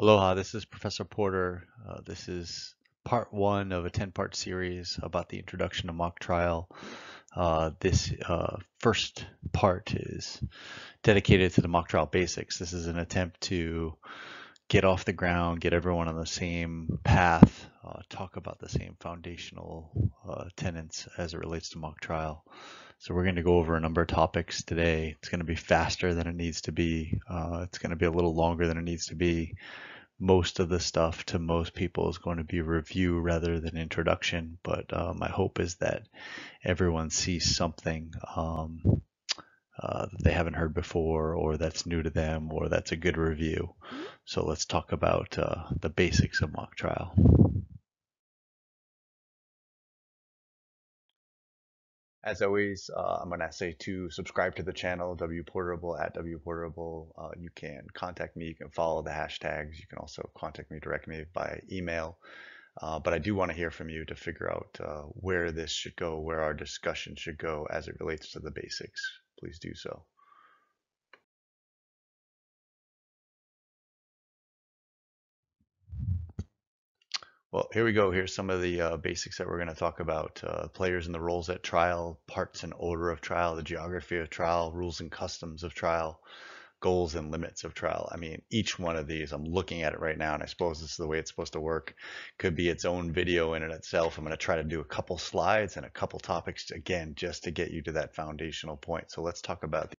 Aloha, this is Professor Porter. Uh, this is part one of a 10 part series about the introduction to mock trial. Uh, this uh, first part is dedicated to the mock trial basics. This is an attempt to get off the ground, get everyone on the same path, uh, talk about the same foundational uh, tenets as it relates to mock trial. So we're going to go over a number of topics today. It's going to be faster than it needs to be. Uh, it's going to be a little longer than it needs to be. Most of the stuff to most people is going to be review rather than introduction. But uh, my hope is that everyone sees something um, uh, that they haven't heard before, or that's new to them, or that's a good review. So let's talk about uh, the basics of mock trial. As always, uh, I'm going to say to subscribe to the channel, wporterable at wporterable. Uh, you can contact me. You can follow the hashtags. You can also contact me directly by email. Uh, but I do want to hear from you to figure out uh, where this should go, where our discussion should go as it relates to the basics. Please do so. Well, here we go. Here's some of the uh, basics that we're going to talk about. Uh, players and the roles at trial, parts and order of trial, the geography of trial, rules and customs of trial, goals and limits of trial. I mean, each one of these, I'm looking at it right now, and I suppose this is the way it's supposed to work, could be its own video in and itself. I'm going to try to do a couple slides and a couple topics, again, just to get you to that foundational point. So let's talk about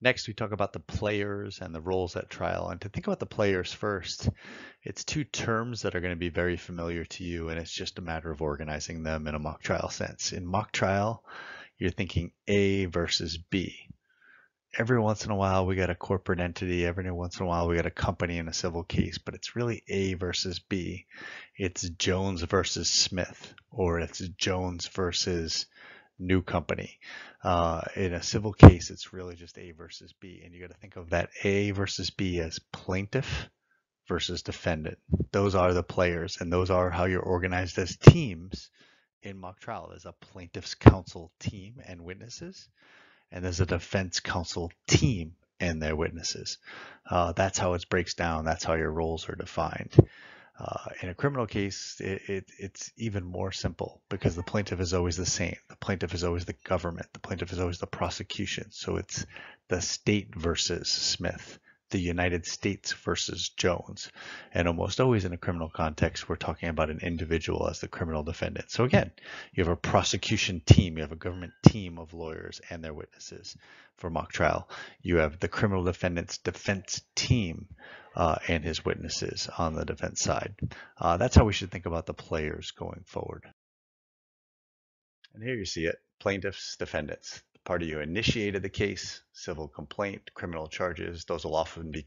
Next, we talk about the players and the roles at trial. And to think about the players first, it's two terms that are going to be very familiar to you, and it's just a matter of organizing them in a mock trial sense. In mock trial, you're thinking A versus B. Every once in a while, we got a corporate entity. Every once in a while, we got a company in a civil case, but it's really A versus B. It's Jones versus Smith, or it's Jones versus new company. Uh, in a civil case, it's really just A versus B, and you got to think of that A versus B as plaintiff versus defendant. Those are the players, and those are how you're organized as teams in mock trial. There's a plaintiff's counsel team and witnesses, and there's a defense counsel team and their witnesses. Uh, that's how it breaks down. That's how your roles are defined. Uh, in a criminal case, it, it, it's even more simple because the plaintiff is always the same. The plaintiff is always the government. The plaintiff is always the prosecution. So it's the state versus Smith, the United States versus Jones. And almost always in a criminal context, we're talking about an individual as the criminal defendant. So again, you have a prosecution team, you have a government team of lawyers and their witnesses for mock trial. You have the criminal defendant's defense team uh, and his witnesses on the defense side. Uh, that's how we should think about the players going forward. And here you see it, plaintiffs, defendants. Party who initiated the case, civil complaint, criminal charges, those will often be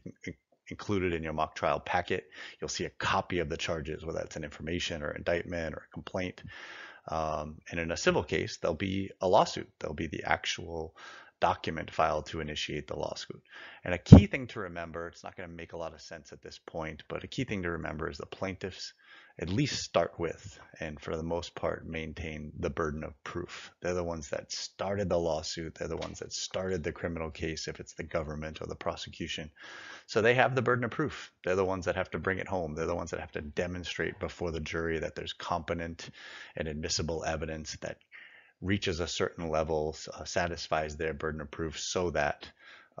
included in your mock trial packet. You'll see a copy of the charges, whether it's an information or indictment or a complaint. Um, and in a civil case, there'll be a lawsuit. There'll be the actual document filed to initiate the lawsuit. And a key thing to remember, it's not going to make a lot of sense at this point, but a key thing to remember is the plaintiffs at least start with, and for the most part, maintain the burden of proof. They're the ones that started the lawsuit. They're the ones that started the criminal case if it's the government or the prosecution. So they have the burden of proof. They're the ones that have to bring it home. They're the ones that have to demonstrate before the jury that there's competent and admissible evidence that reaches a certain level, uh, satisfies their burden of proof so that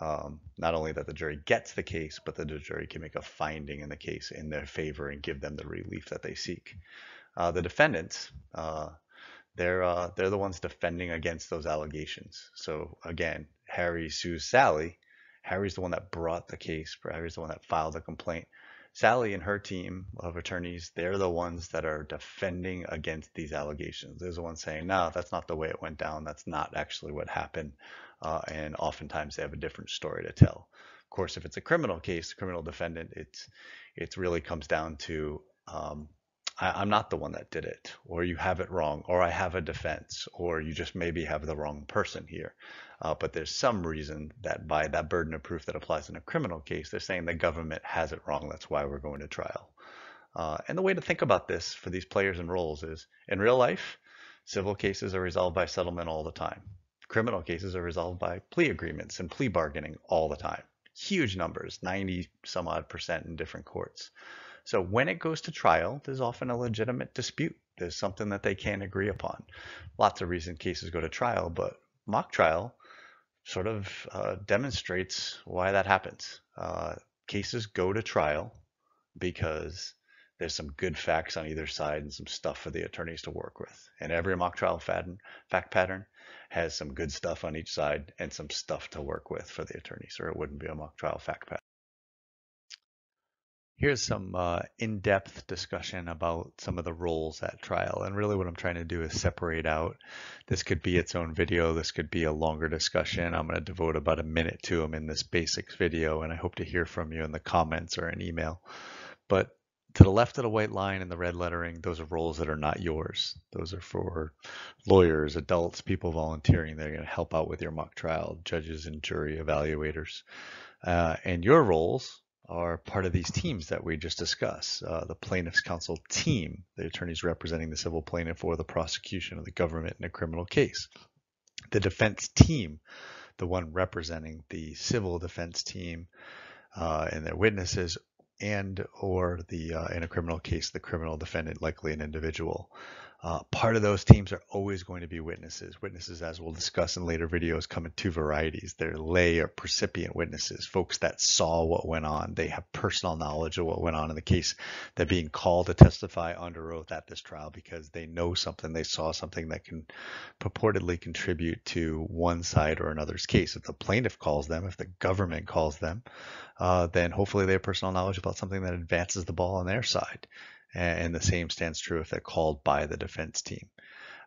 um, not only that the jury gets the case, but that the jury can make a finding in the case in their favor and give them the relief that they seek. Uh, the defendants, uh, they're uh, they're the ones defending against those allegations. So again, Harry sues Sally. Harry's the one that brought the case. Harry's the one that filed the complaint. Sally and her team of attorneys, they're the ones that are defending against these allegations. They're the ones saying, no, that's not the way it went down. That's not actually what happened. Uh, and oftentimes they have a different story to tell. Of course, if it's a criminal case, criminal defendant, it's it really comes down to um, I, am not the one that did it, or you have it wrong, or I have a defense, or you just maybe have the wrong person here. Uh, but there's some reason that by that burden of proof that applies in a criminal case, they're saying the government has it wrong. That's why we're going to trial. Uh, and the way to think about this for these players and roles is in real life, civil cases are resolved by settlement all the time. Criminal cases are resolved by plea agreements and plea bargaining all the time. huge numbers, 90 some odd percent in different courts. So when it goes to trial, there's often a legitimate dispute. There's something that they can't agree upon. Lots of recent cases go to trial, but mock trial sort of uh, demonstrates why that happens. Uh, cases go to trial because there's some good facts on either side and some stuff for the attorneys to work with. And every mock trial fact pattern has some good stuff on each side and some stuff to work with for the attorneys, or it wouldn't be a mock trial fact pattern. Here's some uh, in-depth discussion about some of the roles at trial. And really what I'm trying to do is separate out. This could be its own video. This could be a longer discussion. I'm going to devote about a minute to them in this basics video. And I hope to hear from you in the comments or an email. But to the left of the white line and the red lettering, those are roles that are not yours. Those are for lawyers, adults, people volunteering. They're going to help out with your mock trial, judges and jury evaluators. Uh, and your roles are part of these teams that we just discussed. Uh, the plaintiff's counsel team, the attorneys representing the civil plaintiff or the prosecution of the government in a criminal case. The defense team, the one representing the civil defense team uh, and their witnesses and or the uh, in a criminal case the criminal defendant likely an individual uh, part of those teams are always going to be witnesses. Witnesses, as we'll discuss in later videos, come in two varieties. They're lay or percipient witnesses, folks that saw what went on. They have personal knowledge of what went on in the case. They're being called to testify under oath at this trial because they know something, they saw something that can purportedly contribute to one side or another's case. If the plaintiff calls them, if the government calls them, uh, then hopefully they have personal knowledge about something that advances the ball on their side and the same stands true if they're called by the defense team.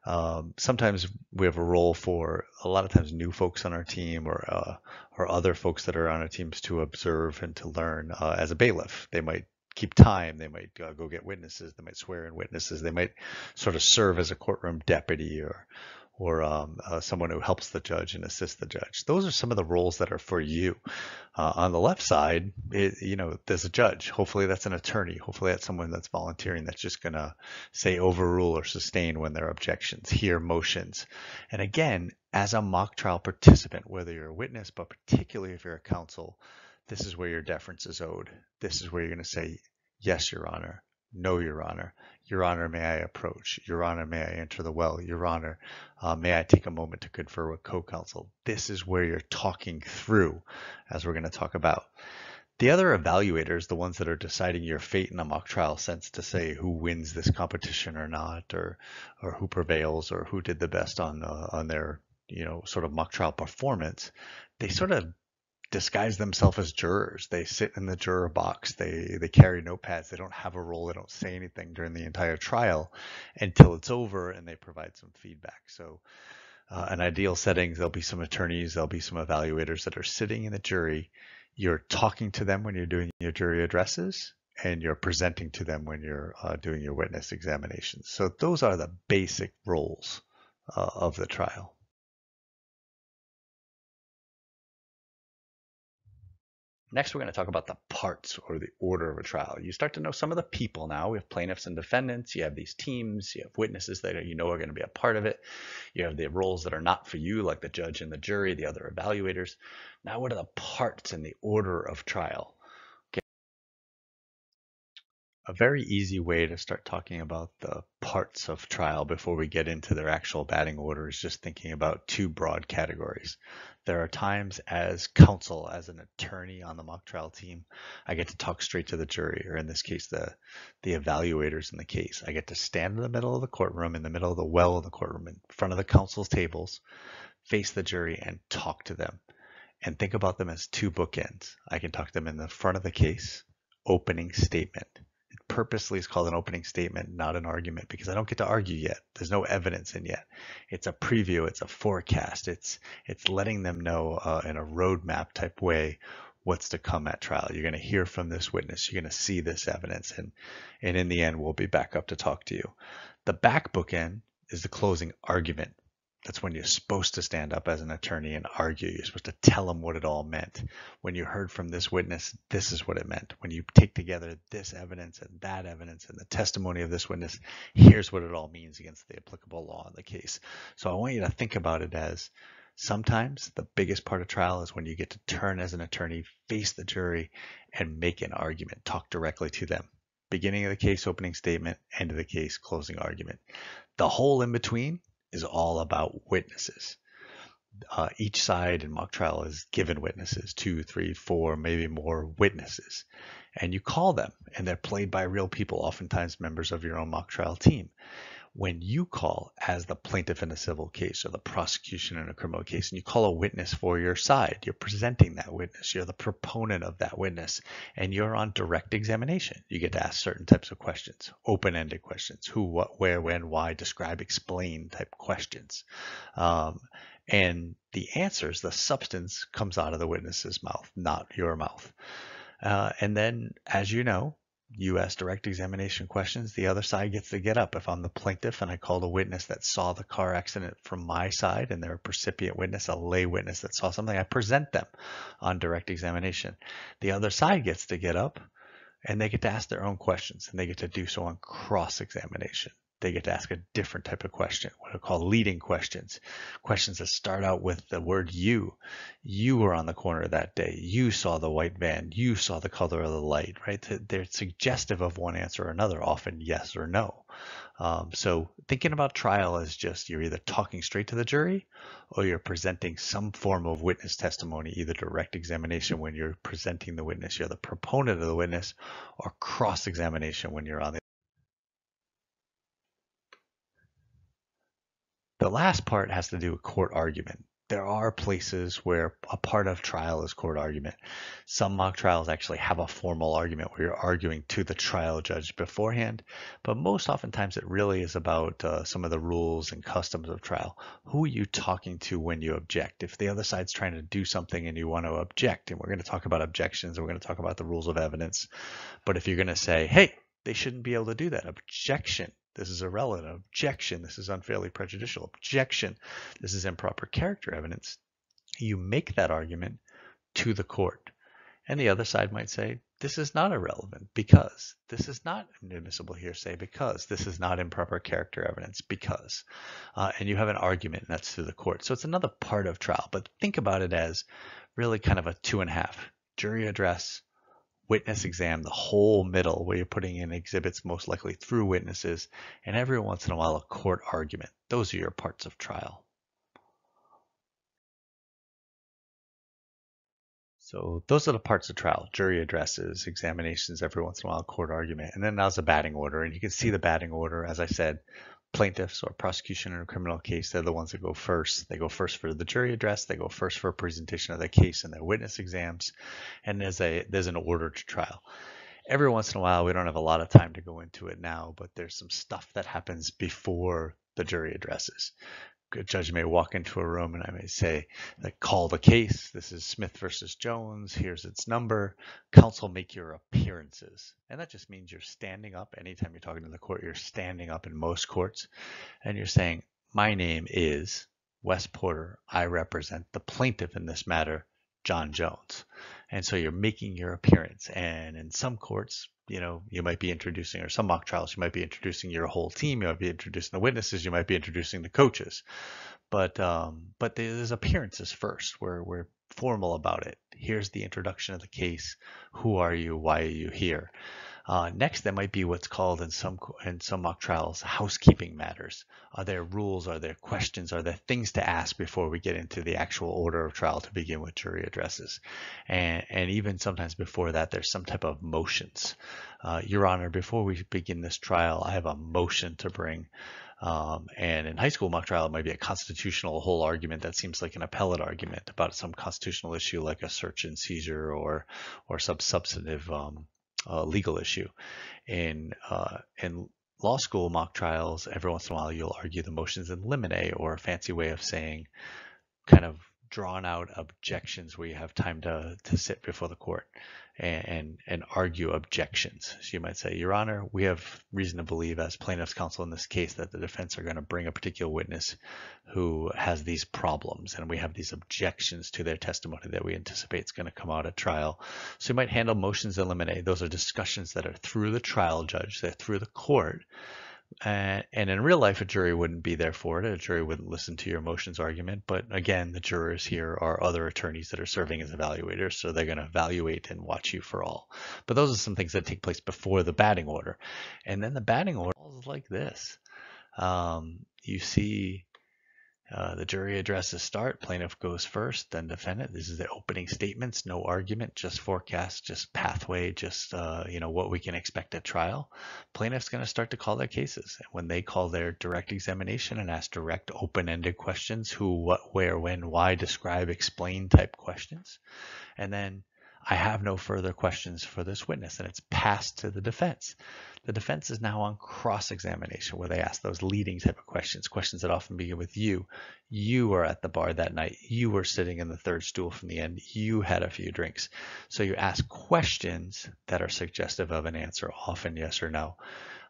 Um, sometimes we have a role for a lot of times new folks on our team or uh, or other folks that are on our teams to observe and to learn uh, as a bailiff. They might keep time. They might uh, go get witnesses. They might swear in witnesses. They might sort of serve as a courtroom deputy or or um, uh, someone who helps the judge and assists the judge. Those are some of the roles that are for you. Uh, on the left side, it, you know, there's a judge. Hopefully, that's an attorney. Hopefully, that's someone that's volunteering that's just going to say overrule or sustain when there are objections, hear motions. And again, as a mock trial participant, whether you're a witness, but particularly if you're a counsel, this is where your deference is owed. This is where you're going to say, Yes, Your Honor. No, Your Honor. Your Honor, may I approach? Your Honor, may I enter the well? Your Honor, uh, may I take a moment to confer with co-counsel? This is where you're talking through, as we're going to talk about. The other evaluators, the ones that are deciding your fate in a mock trial sense to say who wins this competition or not, or or who prevails, or who did the best on uh, on their you know sort of mock trial performance, they sort of disguise themselves as jurors. They sit in the juror box. They they carry notepads. They don't have a role. They don't say anything during the entire trial until it's over, and they provide some feedback. So, uh, an ideal setting, there'll be some attorneys, there'll be some evaluators that are sitting in the jury. You're talking to them when you're doing your jury addresses, and you're presenting to them when you're uh, doing your witness examinations. So those are the basic roles uh, of the trial. Next, we're going to talk about the parts or the order of a trial. You start to know some of the people now. We have plaintiffs and defendants. You have these teams. You have witnesses that you know are going to be a part of it. You have the roles that are not for you, like the judge and the jury, the other evaluators. Now, what are the parts in the order of trial? A very easy way to start talking about the parts of trial before we get into their actual batting order is just thinking about two broad categories. There are times as counsel, as an attorney on the mock trial team, I get to talk straight to the jury, or in this case, the, the evaluators in the case. I get to stand in the middle of the courtroom, in the middle of the well of the courtroom, in front of the counsel's tables, face the jury, and talk to them. And think about them as two bookends. I can talk to them in the front of the case, opening statement purposely is called an opening statement, not an argument, because I don't get to argue yet. There's no evidence in yet. It's a preview. It's a forecast. It's it's letting them know uh, in a roadmap type way what's to come at trial. You're going to hear from this witness. You're going to see this evidence, and and in the end, we'll be back up to talk to you. The back bookend is the closing argument. That's when you're supposed to stand up as an attorney and argue. You're supposed to tell them what it all meant. When you heard from this witness, this is what it meant. When you take together this evidence and that evidence and the testimony of this witness, here's what it all means against the applicable law in the case. So I want you to think about it as Sometimes the biggest part of trial is when you get to turn as an attorney, face the jury, and make an argument, talk directly to them. Beginning of the case, opening statement, end of the case, closing argument. The whole in between is all about witnesses. Uh, each side in mock trial is given witnesses, two, three, four, maybe more witnesses. And you call them, and they're played by real people, oftentimes members of your own mock trial team when you call as the plaintiff in a civil case or the prosecution in a criminal case and you call a witness for your side, you're presenting that witness, you're the proponent of that witness, and you're on direct examination. You get to ask certain types of questions, open ended questions who, what, where, when, why, describe, explain type questions. Um, and the answers, the substance comes out of the witness's mouth, not your mouth. Uh, and then, as you know, you ask direct examination questions, the other side gets to get up. If I'm the plaintiff and I called a witness that saw the car accident from my side and they're a percipient witness, a lay witness that saw something, I present them on direct examination. The other side gets to get up and they get to ask their own questions and they get to do so on cross examination they get to ask a different type of question, what are called leading questions. Questions that start out with the word you. You were on the corner that day. You saw the white van. You saw the color of the light, right? They're suggestive of one answer or another, often yes or no. Um, so thinking about trial as just you're either talking straight to the jury or you're presenting some form of witness testimony, either direct examination when you're presenting the witness, you're the proponent of the witness, or cross examination when you're on the The last part has to do with court argument. There are places where a part of trial is court argument. Some mock trials actually have a formal argument where you're arguing to the trial judge beforehand, but most oftentimes it really is about uh, some of the rules and customs of trial. Who are you talking to when you object? If the other side's trying to do something and you want to object, and we're going to talk about objections, and we're going to talk about the rules of evidence, but if you're going to say, hey, they shouldn't be able to do that. Objection. This is irrelevant. Objection. This is unfairly prejudicial. Objection. This is improper character evidence. You make that argument to the court. And the other side might say, this is not irrelevant because this is not admissible hearsay because this is not improper character evidence because. Uh, and you have an argument and that's to the court. So it's another part of trial, but think about it as really kind of a two and a half jury address, witness exam, the whole middle where you're putting in exhibits most likely through witnesses, and every once in a while a court argument. Those are your parts of trial. So those are the parts of trial, jury addresses, examinations, every once in a while court argument. And then now's the batting order. And you can see the batting order, as I said, plaintiffs or prosecution in a criminal case, they're the ones that go first. They go first for the jury address, they go first for a presentation of the case and their witness exams, and there's a there's an order to trial. Every once in a while, we don't have a lot of time to go into it now, but there's some stuff that happens before the jury addresses a judge may walk into a room and I may say, like, call the case. This is Smith versus Jones. Here's its number. Counsel make your appearances. And that just means you're standing up. Anytime you're talking to the court, you're standing up in most courts and you're saying, my name is Wes Porter. I represent the plaintiff in this matter, John Jones. And so you're making your appearance. And in some courts, you know, you might be introducing, or some mock trials, you might be introducing your whole team. You might be introducing the witnesses. You might be introducing the coaches. But um, but there's appearances first, where we're formal about it. Here's the introduction of the case. Who are you? Why are you here? Uh, next, there might be what's called in some in some mock trials housekeeping matters. Are there rules? Are there questions? Are there things to ask before we get into the actual order of trial to begin with jury addresses? And, and even sometimes before that, there's some type of motions. Uh, Your Honor, before we begin this trial, I have a motion to bring. Um, and in high school mock trial, it might be a constitutional whole argument that seems like an appellate argument about some constitutional issue like a search and seizure or or some substantive um, uh, legal issue. In uh, in law school mock trials, every once in a while you'll argue the motions in limine or a fancy way of saying kind of drawn out objections where you have time to, to sit before the court and, and, and argue objections. So you might say, Your Honor, we have reason to believe as plaintiff's counsel in this case that the defense are going to bring a particular witness who has these problems and we have these objections to their testimony that we anticipate is going to come out at trial. So you might handle motions in limine. Those are discussions that are through the trial judge, they're through the court Uh, and in real life, a jury wouldn't be there for it. A jury wouldn't listen to your motions argument. But again, the jurors here are other attorneys that are serving as evaluators, so they're going to evaluate and watch you for all. But those are some things that take place before the batting order. And then the batting order is like this. Um, you see uh, the jury addresses start. Plaintiff goes first, then defendant. This is the opening statements. No argument, just forecast, just pathway, just uh, you know what we can expect at trial. Plaintiff's going to start to call their cases. When they call their direct examination and ask direct, open-ended questions: who, what, where, when, why, describe, explain type questions, and then I have no further questions for this witness, and it's passed to the defense. The defense is now on cross examination where they ask those leading type of questions, questions that often begin with you. You were at the bar that night. You were sitting in the third stool from the end. You had a few drinks. So you ask questions that are suggestive of an answer, often yes or no.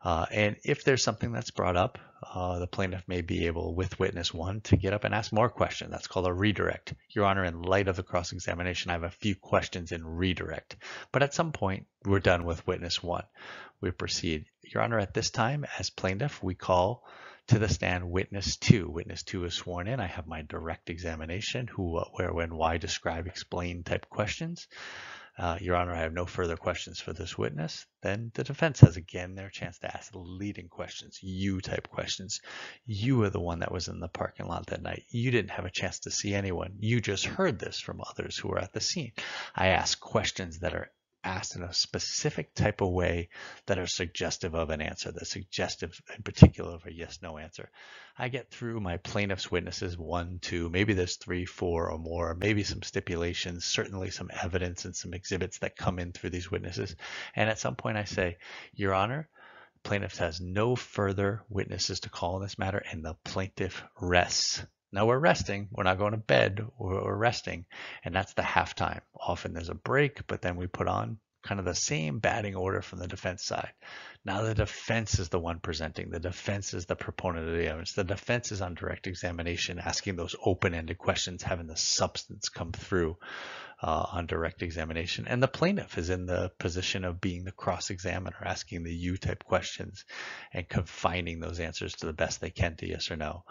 Uh, and if there's something that's brought up, uh, the plaintiff may be able, with witness one, to get up and ask more questions. That's called a redirect. Your Honor, in light of the cross examination, I have a few questions in redirect. But at some point, we're done with witness one. We proceed. Your Honor, at this time, as plaintiff, we call to the stand witness two. Witness two is sworn in. I have my direct examination, who, what, where, when, why, describe, explain type questions. Uh, Your Honor, I have no further questions for this witness. Then the defense has again their chance to ask leading questions, you type questions. You are the one that was in the parking lot that night. You didn't have a chance to see anyone. You just heard this from others who were at the scene. I ask questions that are asked in a specific type of way that are suggestive of an answer, that suggestive in particular of a yes no answer. I get through my plaintiff's witnesses one, two, maybe there's three, four or more, maybe some stipulations, certainly some evidence and some exhibits that come in through these witnesses. And at some point I say, Your Honor, plaintiff has no further witnesses to call in this matter and the plaintiff rests. Now we're resting. We're not going to bed. We're, we're resting. And that's the halftime. Often there's a break, but then we put on kind of the same batting order from the defense side. Now the defense is the one presenting. The defense is the proponent of the evidence. The defense is on direct examination, asking those open-ended questions, having the substance come through uh, on direct examination. And the plaintiff is in the position of being the cross-examiner, asking the you-type questions and confining those answers to the best they can to yes or no.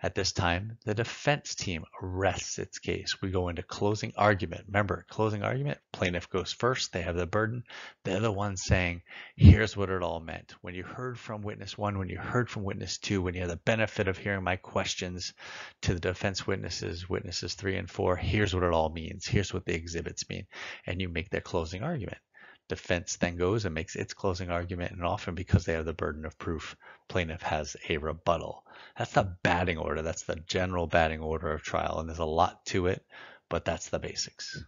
At this time, the defense team rests its case. We go into closing argument. Remember, closing argument, plaintiff goes first. They have the burden. They're the ones saying, here's what it all meant. When you heard from witness one, when you heard from witness two, when you had the benefit of hearing my questions to the defense witnesses, witnesses three and four, here's what it all means. Here's what the exhibits mean. And you make their closing argument defense then goes and makes its closing argument, and often because they have the burden of proof, plaintiff has a rebuttal. That's the batting order. That's the general batting order of trial, and there's a lot to it, but that's the basics.